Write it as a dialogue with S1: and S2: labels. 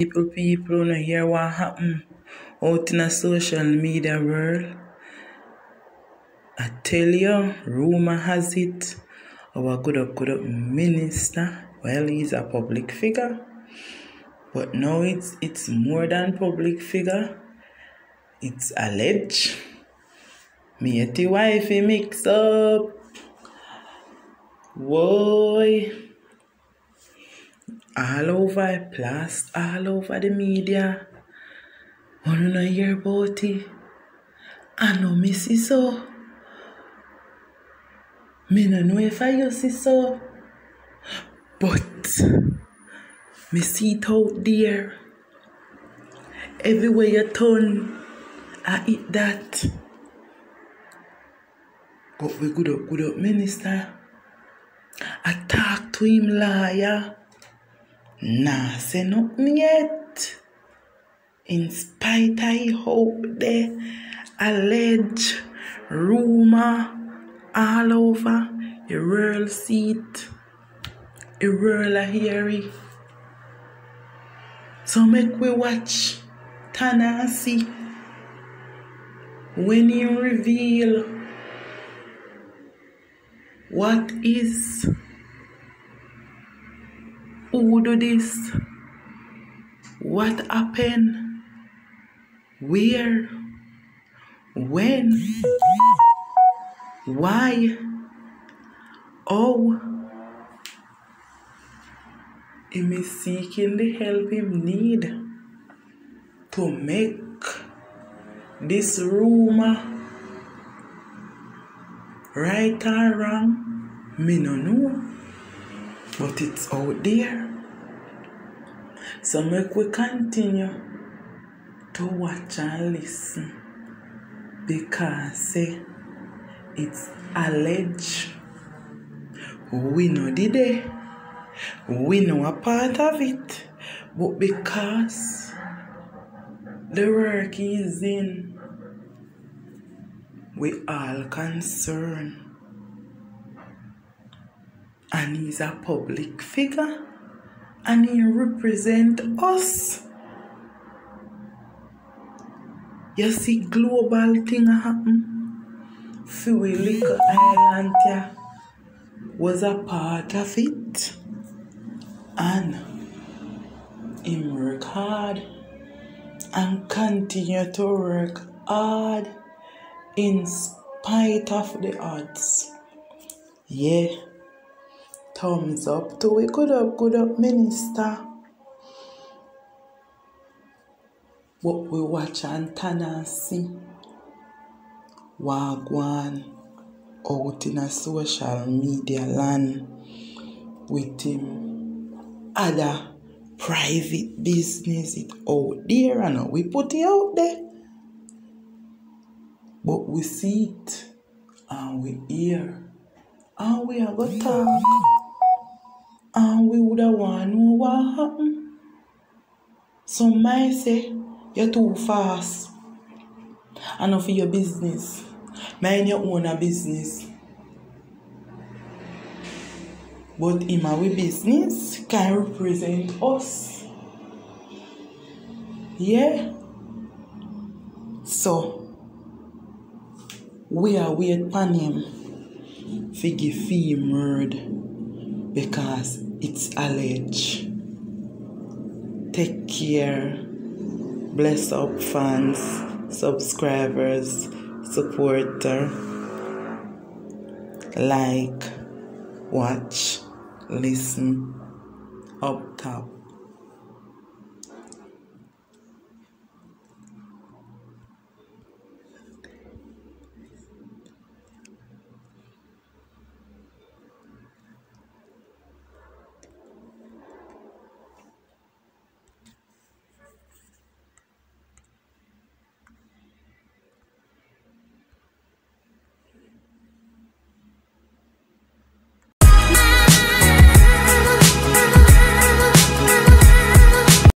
S1: People, people, no hear what happen out in a social media world. I tell you, rumor has it, our good up, good up minister, well, he's a public figure, but now it's it's more than public figure. It's alleged. Me and the wifey mix up. Boy. All over blast, all over the media. Wanna know hear about it? I know me see so. Me no know if I you see so. But me see it out there. Everywhere you turn, I eat that. But we good up, good up, minister. I talk to him lawyer. Nothing yet. In spite I hope the alleged rumor all over a world seat, a world a. So make we watch Tanasi when he reveal what is who do this? What happened where? When? Why? Oh. How him is seeking the help him need to make this rumor right or wrong, me no know, but it's out there. So make we continue to watch and listen because say it's alleged. We know the day, we know a part of it, but because the work is in, we all concerned. And he's a public figure and he represent us. You see global thing happen. Fuel Liquor Island yeah, was a part of it. And him work hard and continue to work hard in spite of the odds. Yeah. Thumbs up to it. Good up, good up, minister. What we watch and see Wagwan out in a social media land with him other private business it out there and we put it out there. But we see it and we hear and we are going to talk and we would have want know what happened. Mm. Some might say you're too fast. Enough of your business. Mind your own business. But him our business can represent us. Yeah. So we are wait upon him for give him because it's alleged. Take care. Bless up fans, subscribers, supporter. Like, watch, listen, up top.